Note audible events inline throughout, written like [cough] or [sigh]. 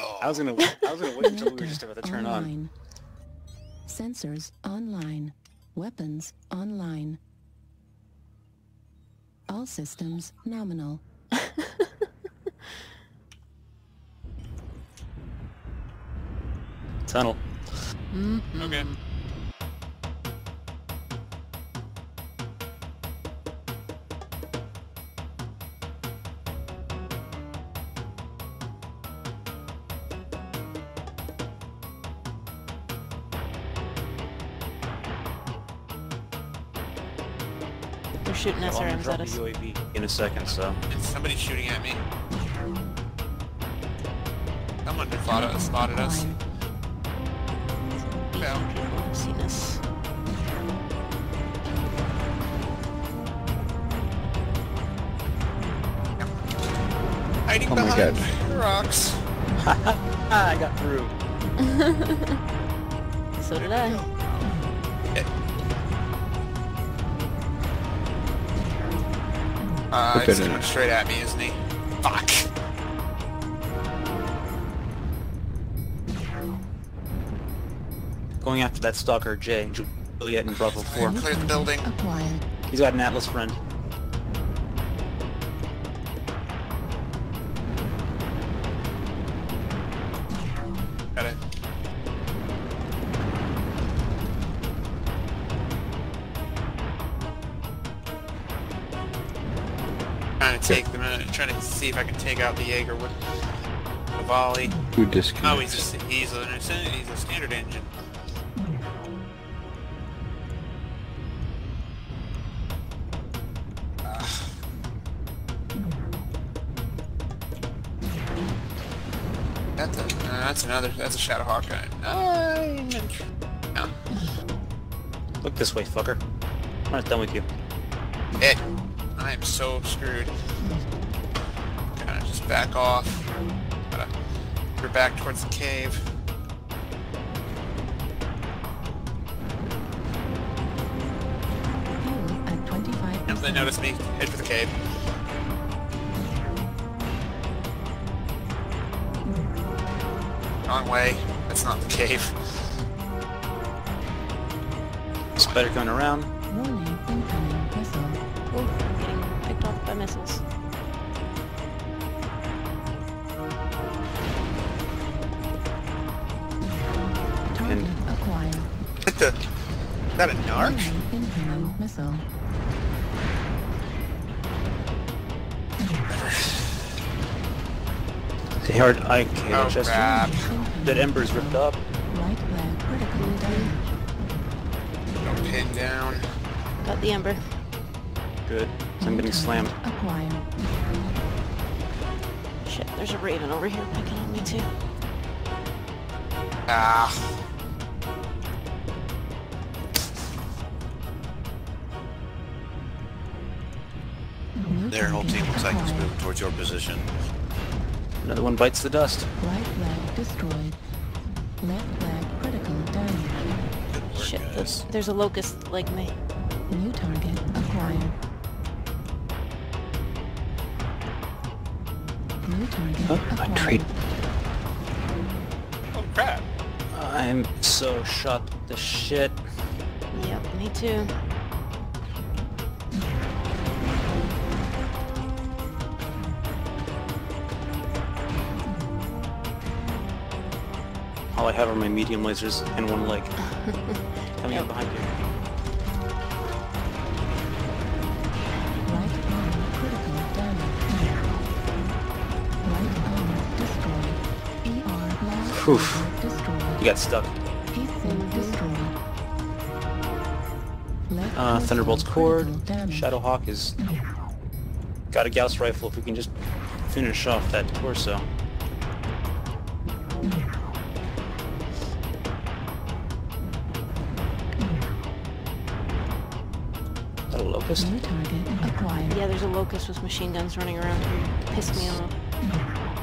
I was gonna, I was gonna wait until we were just about to turn on. Sensors online. Weapons online. All systems nominal. Tunnel. Hmm. Okay. They're shooting Well, SRMs at us. UAV in a second, so. It's somebody shooting at me. Someone spotted, spotted us. Acquired. Yeah. People have seen us. Hiding Oh my behind God. the rocks. [laughs] I got through. [laughs] So did I. Uh, he's then. coming straight at me, isn't he? Fuck. Going after that stalker, Jay. Juliet in Bravo 4. Clear the building. Acquired. He's got an Atlas friend. Trying to take them, uh, trying to see if I can take out the Jaeger with a volley. Who disconnects? Oh, he's just he's a he's a standard engine. That's a, uh, that's another that's a Shadowhawk. I'm in no. Look this way, fucker. I'm not done with you. It. I am so screwed. Gotta just back off. Gotta we're back towards the cave. Fuel 25 Yep, they noticed me. Head for the cave. Wrong way. That's not the cave. Spider coming around. Warning incoming missile. By missiles. Target acquired. Hit the. Is that a narc? Warning incoming missile. The hard I Oh just crap. That ember's ripped up. Right leg critically damaged. No pin down. Got the ember. Good. So I'm getting slammed. Acquired. Shit, there's a raven over here picking on me too. Ah. New Their whole team looks like it's moving towards your position. Another one bites the dust. Right leg destroyed. Left leg critical damage. Shit, there's, there's a locust like me. New target acquired. New target Oh, I acquired. trade. Oh crap. I'm so shot the shit. Yep, me too. All I have are my medium lasers and one leg. [laughs] Coming up behind you. Oof. You got stuck. Heatsink destroyed. Left Uh, Thunderbolt's cord. Shadowhawk is got a Gauss rifle. If we can just finish off that torso. Is that a locust? New target acquired. Yeah, there's a locust with machine guns running around here. Piss me off.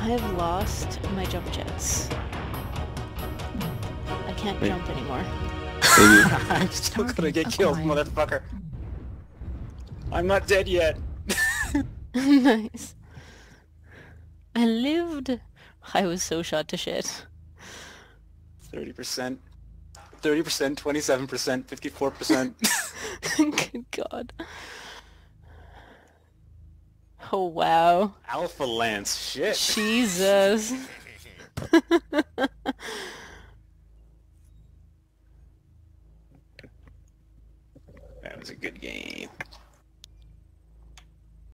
I have lost my jump jets. I can't Wait. jump anymore. Maybe [laughs] I'm still gonna get killed, motherfucker. I'm not dead yet. [laughs] nice. I lived. I was so shot to shit. 30%. 30%, 27%, 54%. Good god. Oh wow. Alpha Lance, shit. Jesus. [laughs]